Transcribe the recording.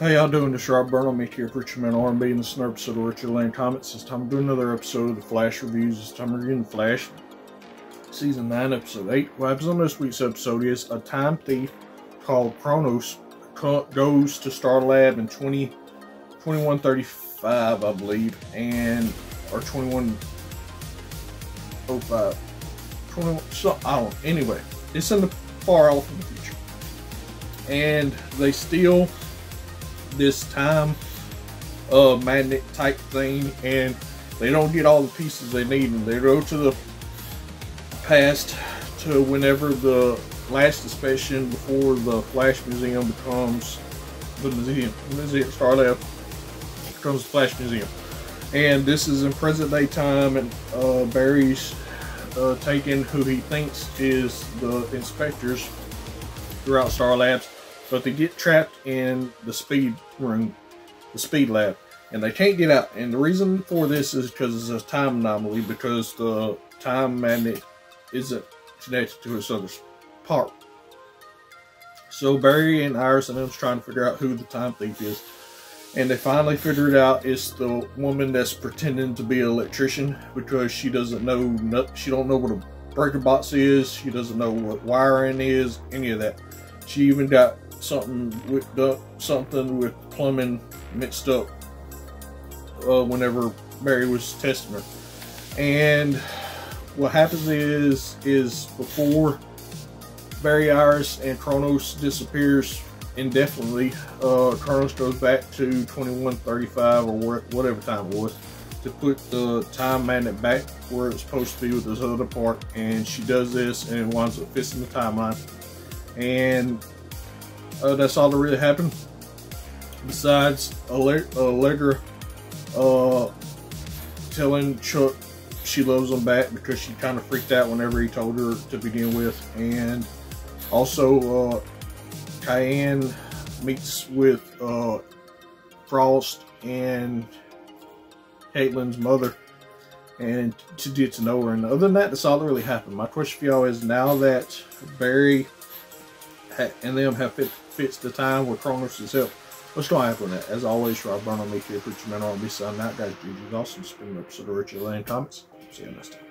How y'all doing? This is Rob Burnham, here, Preacher Man R&B, and another episode of Richard Lane Comments. This time I'm doing another episode of the Flash Reviews. This time we're reviewing Flash, Season 9, Episode 8. What happens on this week's episode is a time thief called Kronos goes to Star Lab in 20, 2135, I believe, and, or 2105. 21, so, I don't know. Anyway, it's in the far off in the future. And they steal this time uh, magnet type thing and they don't get all the pieces they need and they go to the past to whenever the last inspection before the Flash Museum becomes the museum, museum Star Lab becomes the Flash Museum. And this is in present day time and uh, Barry's uh, taking who he thinks is the inspectors throughout Star Labs but they get trapped in the speed room, the speed lab, and they can't get out. And the reason for this is because it's a time anomaly, because the time magnet isn't connected to its other part. So Barry and Iris and them's trying to figure out who the time thief is. And they finally figured out it's the woman that's pretending to be an electrician because she doesn't know, she don't know what a breaker box is. She doesn't know what wiring is, any of that. She even got something with the, something with plumbing mixed up uh, whenever Barry was testing her. And what happens is is before Barry Iris and Kronos disappears indefinitely, uh, Kronos goes back to 2135 or whatever time it was to put the time magnet back where it's supposed to be with this other part and she does this and it winds up fixing the timeline and uh, that's all that really happened. Besides Allegra uh, telling Chuck she loves him back because she kind of freaked out whenever he told her to begin with. And also, uh, Khione meets with uh, Frost and Caitlin's mother and to get to know her. And other than that, that's all that really happened. My question for y'all is now that Barry and them have fit, fits the time with Kronos' help. What's going to happen with that? As always, Rob Burnham, me here, Preacher Man, I'll be signing out. Guys, awesome. Spin up, so the Richard Lane comments. See you next time.